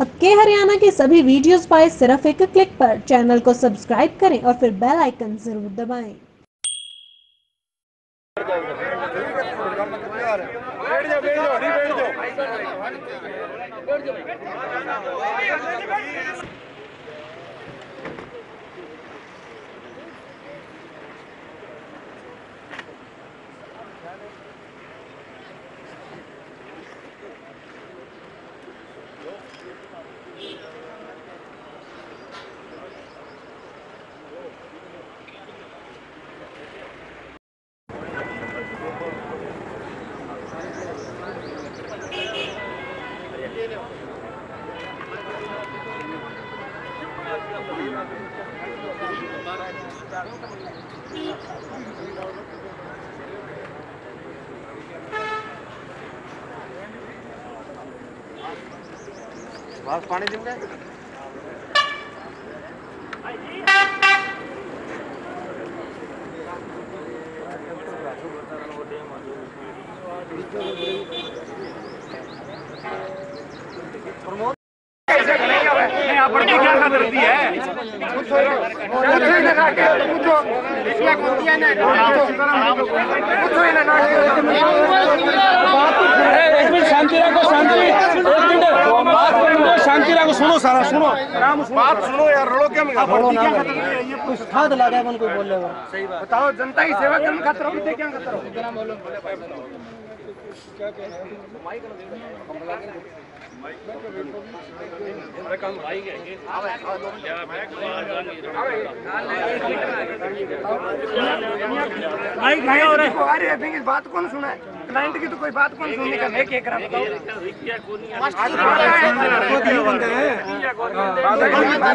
अब के हरियाणा के सभी वीडियोस पाए सिर्फ़ एक क्लिक पर चैनल को सब्सक्राइब करें और फिर बेल आइकन ज़रूर दबाएँ। बस पानी देंगे क्या करती है? एक मिनट शांति रखो शांति एक मिनट बात करने शांति रखो सुनो सारा सुनो बात सुनो यार रोलो क्या ये कुछ था लगा मन कोई बोल रहा बताओ जनता की सेवा करने खातिर हो क्या खातिर? हो भाई खाया हो रहा अरे अभी की बात कौन सुना है? क्लाइंट की तो कोई बात कौन सुनने का मैं क्या करा बताओ।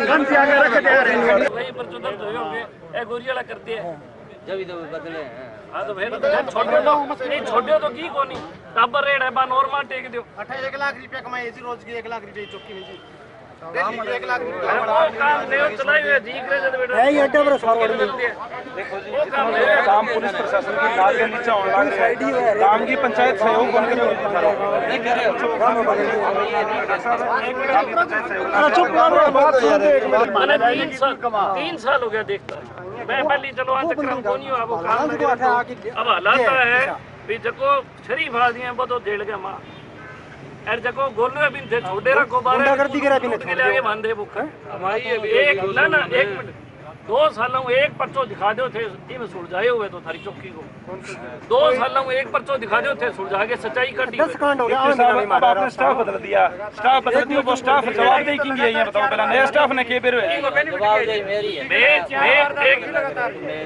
गन से आगे रख दे रहे वही पर जो दर्द हुए होंगे ए गोरी वाला करते हैं। जब तो बदले हैं हाँ तो फिर छोटे तो नहीं छोटे तो की कोनी टाबर रेट है बा नॉर्मल टेक दियो अठाईस एक लाख रुपया कमाई इसी रोज की एक लाख रुपया चौकी में जी एक लाख अरे वो काम पुलिस प्रशासन की के नीचे ऑनलाइन काम की पंचायत सहयोग मैंने तीन साल तीन साल हो गया देखता। मैं पहली चलो आज तक कोनी अब हालात है भी जको शरीफ आदमी तो जेल गया माँ। जको गोलू बिन थे गुंडागर्दी करा बिन आगे बांधे बुक हमारी एक ना ना एक मिनट। दो सालों एक पर्चो दिखा दो थे ये में सुलझाए हुए तो थारी चौकी को। दो सालों एक पर्चो दिखा दो थे सुलझा के सच्चाई कर दी दस कांड हो गया अब आपने स्टाफ बदल दिया। स्टाफ बदल दिया वो स्टाफ जवाबदेही की है ये बताओ पहला। नया स्टाफ ने के बेरो है जवाबदेही मेरी है। मैं एक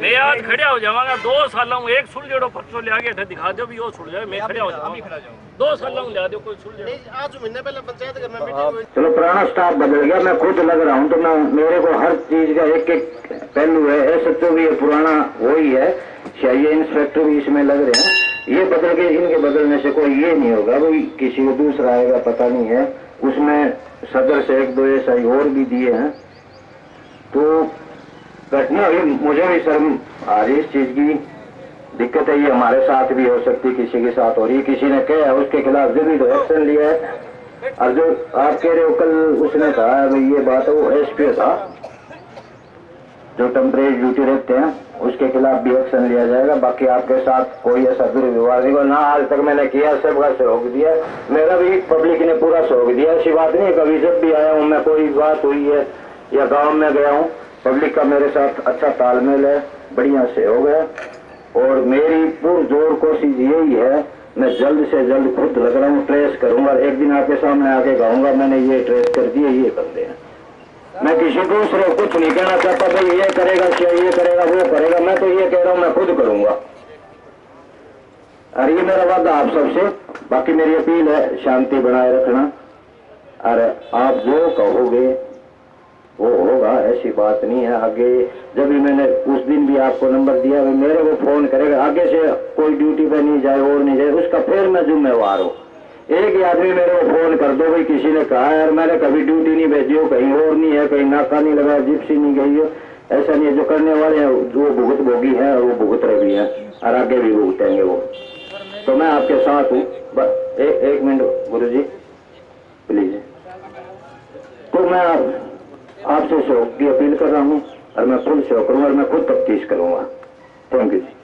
मैं आज खड़ा हो जाऊँगा दो सालों एक सुलझेड़ो पर्चो ले आगे थे दिखा दो भी वो सुलझाए मैं खड़ा हो जाऊँगा। दो सालों में दो कोई सुलझे आज महीने पहले पंचायत घर में मीटिंग हुई। चलो पुराना स्टाफ बदल गया मैं खुद लग रहा हूँ तो मैं मेरे को हर चीज़ का एक एक पहलू है एस एच भी ये पुराना वही है चाहिए इंस्पेक्टर भी इसमें लग रहे हैं। ये बदल के इनके बदलने से कोई ये नहीं होगा भाई किसी को दूसरा आएगा पता नहीं है। उसमें सदर से एक दो ऐसा और भी दिए हैं। तो घटना मुझे भी शर्म आ रही इस चीज़ की। दिक्कत है, ये हमारे साथ भी हो सकती किसी के साथ हो रही किसी ने कहा उसके खिलाफ जो भी एक्शन लिया है। और जो आप कह रहे हो, कल उसने कहा भाई, ये बात है वो एसपी था, जो टेम्परेरी ड्यूटी रहते हैं, उसके खिलाफ भी एक्शन लिया जाएगा। बाकी आपके साथ कोई ऐसा दुर्व्यवहार नहीं ना आज तक मैंने किया सबका सहयोग दिया। मेरा भी पब्लिक ने पूरा सहयोग दिया, ऐसी बात नहीं कभी जब भी आया हूँ, मैं कोई बात हुई है, या गाँव में गया हूँ पब्लिक का मेरे साथ अच्छा तालमेल है, बढ़िया सहयोग है। और मेरी पुरजोर कोशिश यही है, मैं जल्द से जल्द खुद लग रहा हूँ ट्रेस करूँगा एक दिन आपके सामने आके गाऊँगा, मैंने ये ट्रेस कर दिए, ये बंदे हैं। मैं किसी दूसरे को कुछ नहीं कहना चाहता, भाई, ये करेगा, क्या ये करेगा, वो करेगा, मैं तो ये कह रहा हूँ, मैं खुद करूँगा। और ये मेरा वादा आप सबसे, बाकी मेरी अपील है, शांति बनाए रखना। और आप जो कहोगे वो होगा, ऐसी बात नहीं है आगे। जब भी मैंने उस दिन भी आपको नंबर दिया, वो मेरे को फ़ोन करेगा, आगे से कोई ड्यूटी पे नहीं जाए, और नहीं जाए, उसका फिर मैं जिम्मेवार हूँ। एक ही आदमी मेरे को फ़ोन कर दो, भाई, किसी ने कहा, यार, मैंने कभी ड्यूटी नहीं भेजी हो, कहीं और नहीं है, कहीं नाका नहीं लगाया जिप्सी नहीं गई हो। ऐसा नहीं है, जो करने वाले हैं जो भुगत भोगी है, और वो भुगत रहे भी है, और आगे भी भुगतेंगे वो। तो मैं आपके साथ हूँ। बस एक मिनट गुरु जी प्लीज़ तो मैं आपसे सहयोग की अपील कर रहा हूँ और मैं खुद सहयोग करूँगा और मैं खुद तफ्तीश करूँगा। Thank you ji.